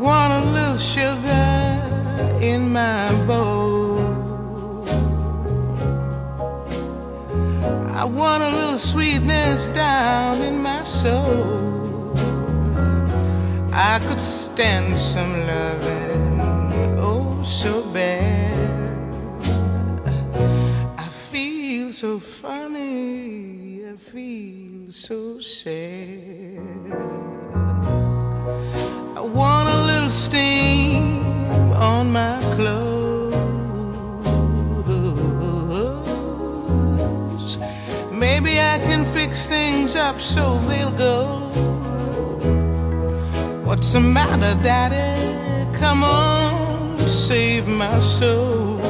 want a little sugar in my bowl. I want a little sweetness down in my soul. I could stand some loving, oh, so bad. I feel so funny, I feel so sad. Maybe I can fix things up so they'll go. What's the matter, Daddy? Come on, save my soul.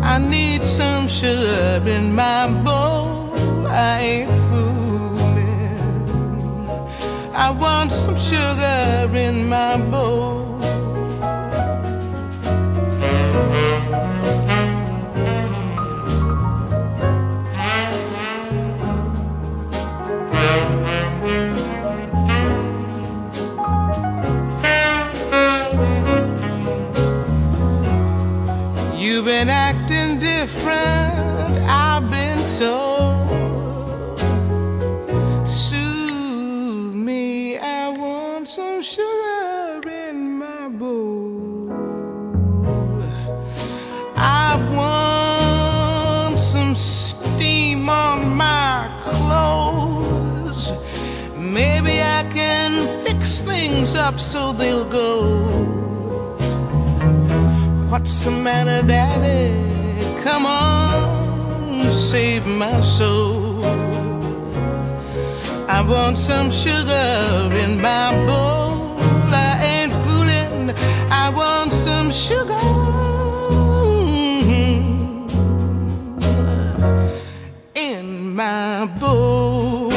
I need some sugar in my bowl. I ain't fooling. I want some sugar in my bowl. You've been acting different, I've been told. Soothe me, I want some sugar in my bowl. I want some steam on my clothes. Maybe I can fix things up so they'll go. What's the matter, Daddy? Come on, save my soul. I want some sugar in my bowl. I ain't fooling. I want some sugar. Mm-hmm. In my bowl.